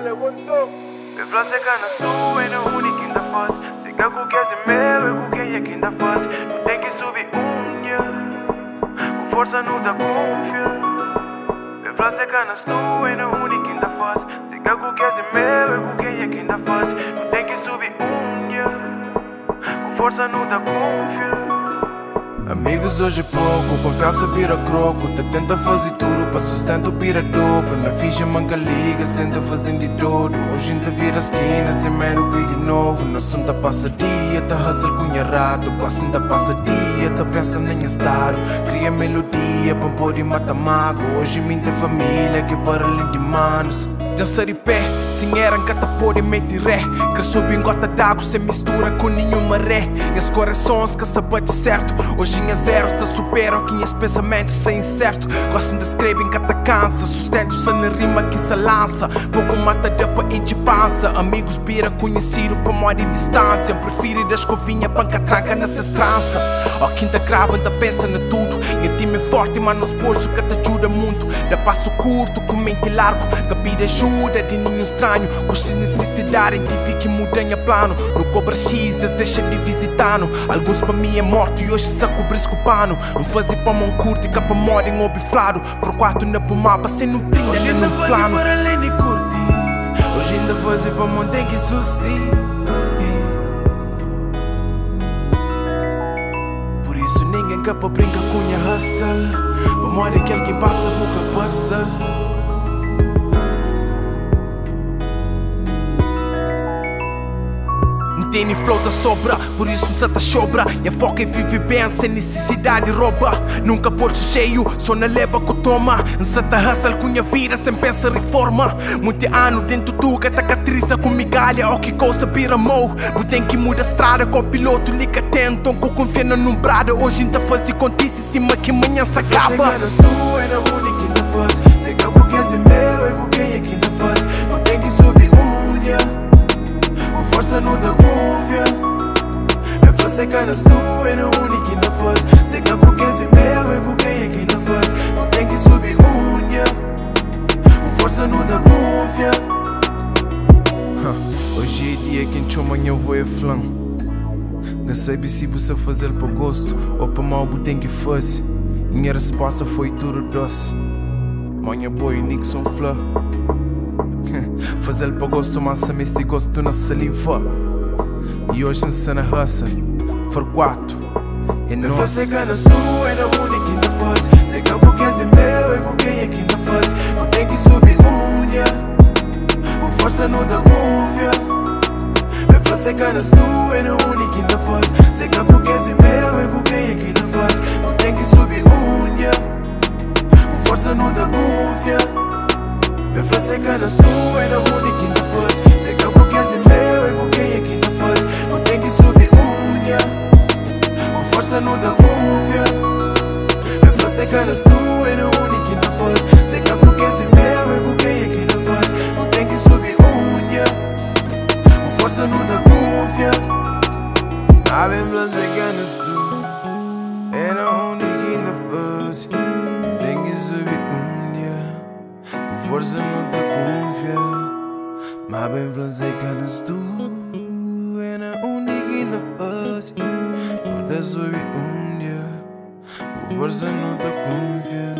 Dale, aguantó. Me place que não sou, é na única ainda faz. Sei que o que é meu, é o que é que ainda faz. Não tem que subir unha, com força não dá confia. Me place que não sou, é na única ainda. Sei que o que é meu, o que é que ainda faz. Não tem que subir unha, com força não dá confia. Amigos hoje é pouco, confiança vira croco. Tá tenta fazer tudo para sustento vira dobro Na ficha manca liga, senta fazendo todo Hoje ainda vira esquina, sem mero que de novo. Na sonda passa dia, tá hustle cunha rato Quase ainda passa dia, tá pensando em estado Cria melodia, pra pôr mata mago Hoje minha família que para além de manos. Dançar de pé, sem era cata pode meter ré Cresceu bem gota d'água sem mistura com nenhuma ré. Minhas corações que se bate certo Hoje em zero está supera que minhas pensamentos sem incerto. Gostam de escrever em cata cansa Sustento se na rima que se lança. Pouco mata de pra enche pança. Amigos bira conhecido pra morrer distância. Prefiro da escovinha panca tranca nessa estrança. Ó quinta grava ainda pensa na tudo time é forte mas nos bolsos que te ajuda muito. Da passo curto com mente largo Que pide ajuda de nenhum estranho. Com necessidade tive que mudar plano. No cobra X deixa de visitar -no. Alguns pra mim é morto e hoje se cobrir com pano. Não fazer pra mão curta e capa moda em obiflado Por quatro na mapa sem não brinca Hoje ainda fazer para além de curtir. Hoje ainda fazer pra mão tem que sustir Capa brinca com minha hustle Pra moda aquele que passa boca passa Tem flow da sobra, por isso usa da sobra Minha foca é vive bem, sem necessidade de rouba Nunca bolso cheio, só na leva que toma. Santa hustle com minha vida, sem pensa reforma. Muito ano dentro do gata catriça com migalha. Ou que coisa vira mou. Tem que mudar a estrada com o piloto liga tentam Com confiança no brada Hoje ainda fazer contice cima que amanhã se acaba. Sei que sua, é na única que ainda faz que o que é meu, é o que é que Com força não dá confia Me faz secar na sua, é na única que ainda faz Sei que o que é meu, é o que é que ainda faz Não tem que subir unha. Com força não dá confia Hoje é dia que encheu amanhã eu vou é flan Não sei se você fazer para gosto Ou para mal tem que fazer. Minha resposta foi tudo doce. Manhã boy Nixon Flor Fazer para gosto, mas se me se gosto na saliva E hoje em cena hustle For quatro É nosso Me secar na sua, é na única que ainda faz. Secar com quem é meu, é com quem é que ainda faz. Não tem que subir unha Com força não dá confia Me faz secar na sua, é na única que ainda faz. Secar com quem é meu, faz secar na sua É na única que ainda faz Não tem que subir unha força não te confia Mas bem fazer canas tu É na única ainda faz Não te soube um dia Força não te confia